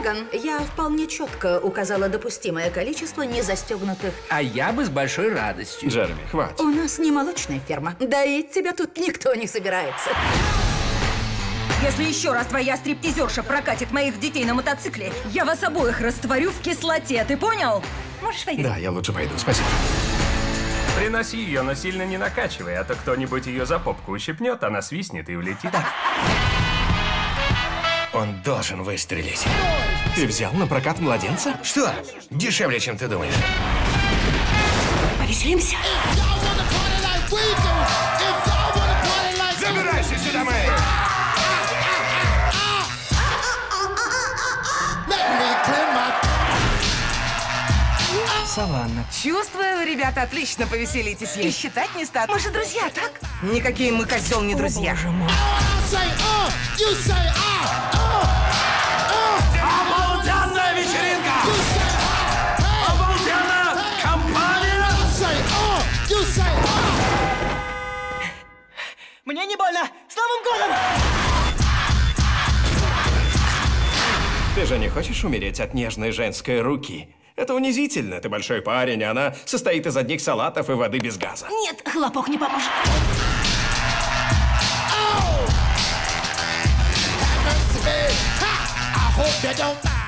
Меган, я вполне четко указала допустимое количество незастегнутых. А я бы с большой радостью. Джереми, хватит. У нас не молочная ферма. Доить тебя тут никто не собирается. Если еще раз твоя стриптизерша прокатит моих детей на мотоцикле, я вас обоих растворю в кислоте, ты понял? Можешь войти. Да, я лучше пойду, спасибо. Приноси ее, но сильно не накачивай, а то кто-нибудь ее за попку ущипнет, она свистнет и улетит. Он должен выстрелить. Ты взял на прокат младенца? Что? Дешевле, чем ты думаешь. Повеселимся? Забирайся сюда, Мэй! Саванна. Чувствую, вы, ребята, отлично повеселитесь. И считать не стану. Мы же друзья, так? Никакие мы козел не друзья. Обалденная Мне не больно! С Новым годом! Ты же не хочешь умереть от нежной женской руки? Это унизительно. Ты большой парень, а она состоит из одних салатов и воды без газа. Нет, хлопок не поможет. I